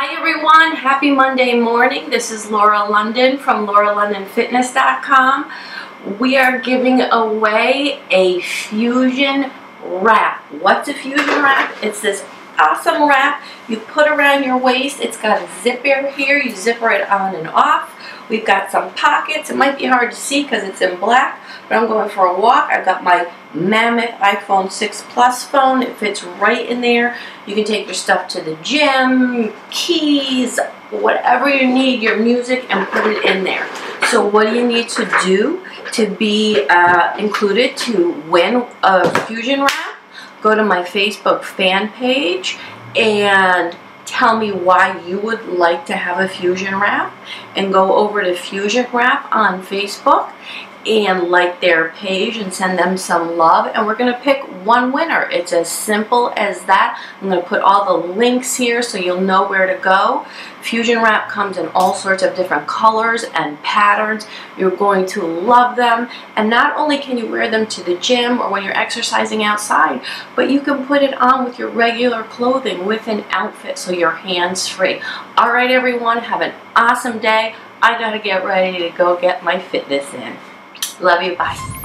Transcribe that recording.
Hi everyone, happy Monday morning. This is Laura London from lauralondonfitness.com. We are giving away a fusion wrap. What's a fusion wrap? It's this awesome wrap you put around your waist. It's got a zipper here. You zipper it on and off. We've got some pockets. It might be hard to see because it's in black, but I'm going for a walk. I've got my Mammoth iPhone 6 Plus phone. It fits right in there. You can take your stuff to the gym, keys, whatever you need, your music, and put it in there. So what do you need to do to be uh, included to win a Fusion Wrap? Go to my Facebook fan page and tell me why you would like to have a Fusion Wrap and go over to Fusion Wrap on Facebook and like their page and send them some love and we're going to pick one winner. It's as simple as that. I'm going to put all the links here so you'll know where to go. Fusion Wrap comes in all sorts of different colors and patterns. You're going to love them and not only can you wear them to the gym or when you're exercising outside but you can put it on with your regular clothing with an outfit so you're hands free. Alright everyone, have an awesome day. I gotta get ready to go get my fitness in. Love you. Bye.